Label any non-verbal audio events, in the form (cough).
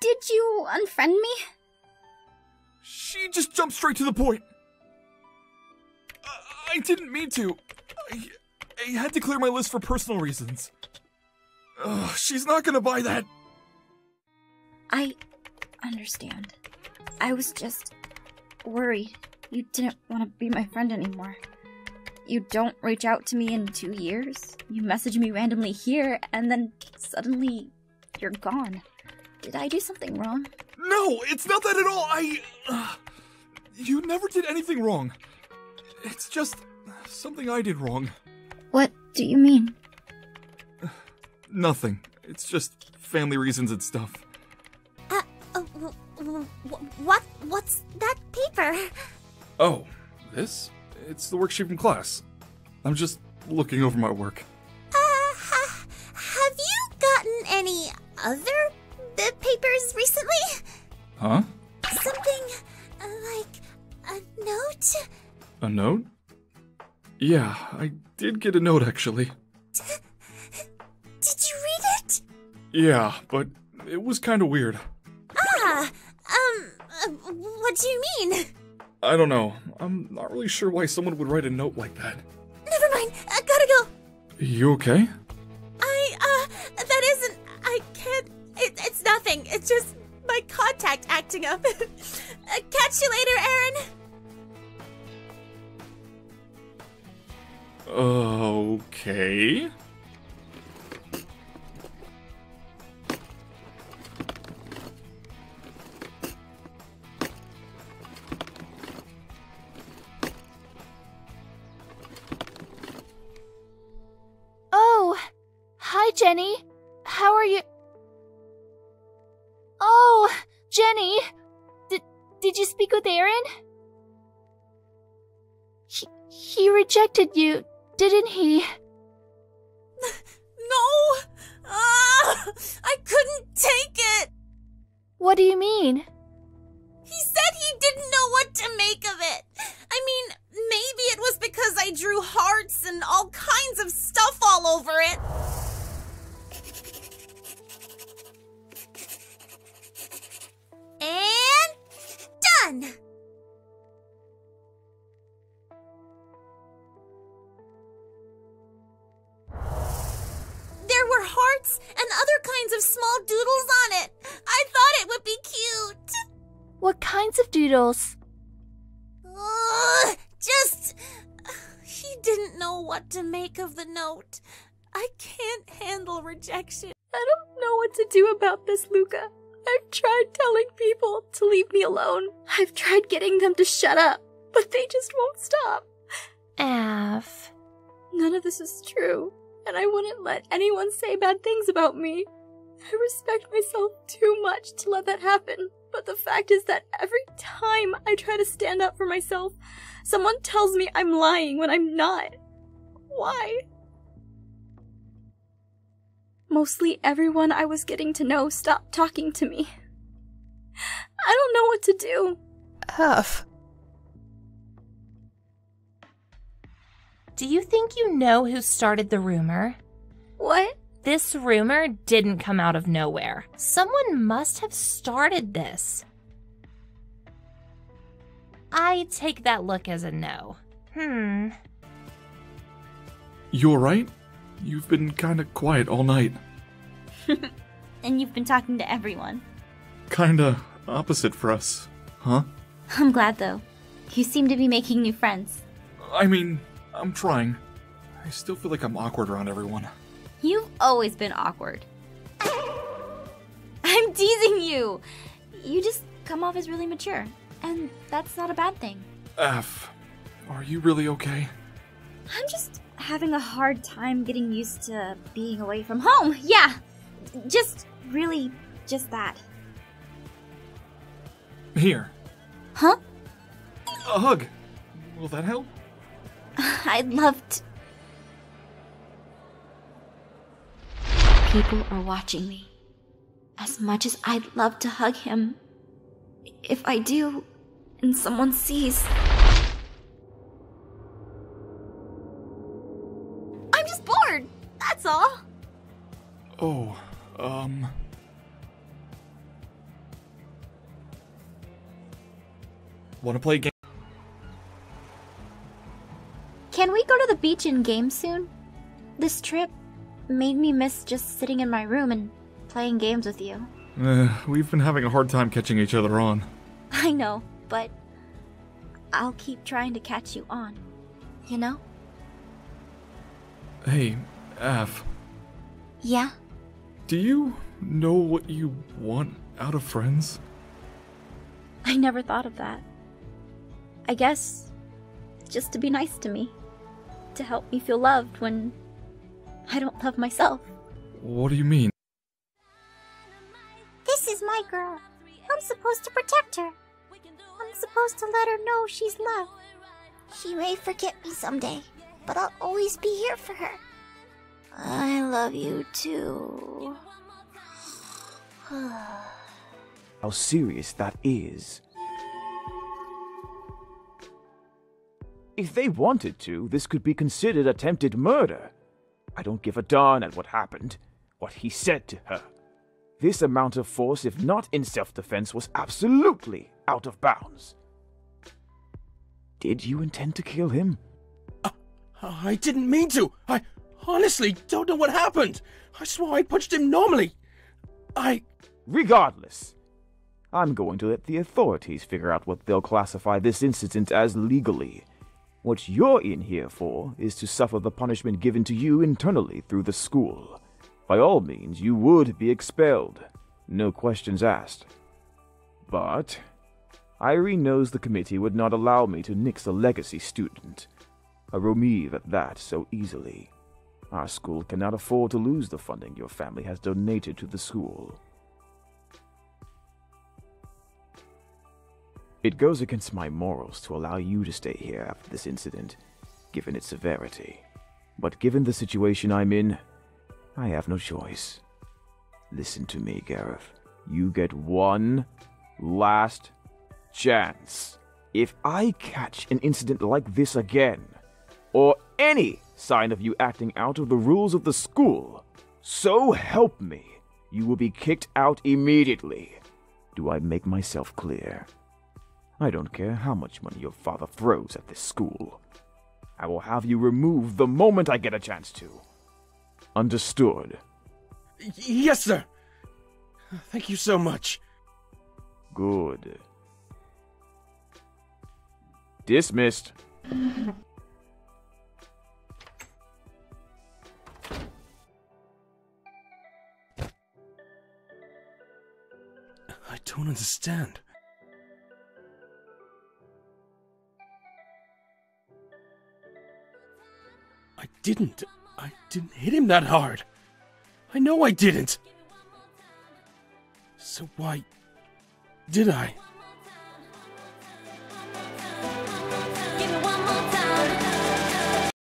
Did you unfriend me? She just jumped straight to the point. I, I didn't mean to. I, I had to clear my list for personal reasons. Ugh, she's not gonna buy that. I understand. I was just worried you didn't want to be my friend anymore. You don't reach out to me in two years. You message me randomly here, and then suddenly you're gone. Did I do something wrong? No, it's not that at all. I. Uh, you never did anything wrong. It's just something I did wrong. What do you mean? Nothing. It's just family reasons and stuff. Uh, uh what? What's that paper? Oh, this? It's the worksheet from class. I'm just looking over my work. Uh, ha have you gotten any other papers recently? Huh? Something uh, like a note? A note? Yeah, I did get a note actually. D did you read it? Yeah, but it was kind of weird. Ah, um, uh, what do you mean? I don't know. I'm not really sure why someone would write a note like that. Never mind. I gotta go. You okay? It's just my contact acting up. (laughs) Uh, catch you later, Aaron. Okay. Oh, Hi, Jenny. How are you? Jenny. Did did you speak with Aaron? He he rejected you, didn't he? (laughs) No. Ah, I couldn't take it. What do you mean? He said he didn't know what to make of it. I mean, maybe it was because I drew hearts and all kinds of stuff all over it. Hearts and other kinds of small doodles on it. I thought it would be cute. What kinds of doodles? Uh, just. He didn't know what to make of the note. I can't handle rejection. I don't know what to do about this, Luca. I've tried telling people to leave me alone. I've tried getting them to shut up, but they just won't stop. Aph. None of this is true, and I wouldn't let anyone say bad things about me. I respect myself too much to let that happen, but the fact is that every time I try to stand up for myself, someone tells me I'm lying when I'm not. Why? Mostly everyone I was getting to know stopped talking to me. I don't know what to do. Huff. Do you think you know who started the rumor? What? This rumor didn't come out of nowhere. Someone must have started this. I take that look as a no. Hmm. You alright? You've been kinda quiet all night. (laughs) and you've been talking to everyone. Kinda opposite for us, huh? I'm glad though. You seem to be making new friends. I mean, I'm trying. I still feel like I'm awkward around everyone. You've always been awkward. I'm teasing you! You just come off as really mature, and that's not a bad thing. F, are you really okay? I'm just having a hard time getting used to being away from home. Yeah, just really just that. Here. Huh? A hug. Will that help? (laughs) I'd love to. People are watching me. As much as I'd love to hug him, if I do, and someone sees. I'm just bored, that's all. Oh, um. Wanna play a game? Can we go to the beach and game soon? This trip made me miss just sitting in my room and playing games with you. Uh, we've been having a hard time catching each other on. (laughs) I know, but I'll keep trying to catch you on. You know? Hey, Aph, Yeah? do you know what you want out of friends? I never thought of that. I guess just to be nice to me. To help me feel loved when I don't love myself. What do you mean? This is my girl. I'm supposed to protect her. I'm supposed to let her know she's loved. She may forget me someday, but I'll always be here for her. I love you too. (sighs) How serious that is. If they wanted to, this could be considered attempted murder. I don't give a darn at what happened, what he said to her. This amount of force, if not in self defense, was absolutely out of bounds. Did you intend to kill him? I didn't mean to. I honestly don't know what happened. I swore I punched him normally. I. Regardless, I'm going to let the authorities figure out what they'll classify this incident as legally. What you're in here for is to suffer the punishment given to you internally through the school. By all means, you would be expelled. No questions asked. But Irene knows the committee would not allow me to nix a legacy student. A Ro'Meave at that so easily. Our school cannot afford to lose the funding your family has donated to the school. It goes against my morals to allow you to stay here after this incident, given its severity. But given the situation I'm in, I have no choice. Listen to me, Garroth. You get one last chance. If I catch an incident like this again, or any sign of you acting out of the rules of the school, so help me, you will be kicked out immediately. Do I make myself clear? I don't care how much money your father throws at this school. I will have you removed the moment I get a chance to. Understood. Y- yes, sir. Thank you so much. Good. Dismissed. I don't understand. I didn't. I didn't hit him that hard. I know I didn't. So why did I?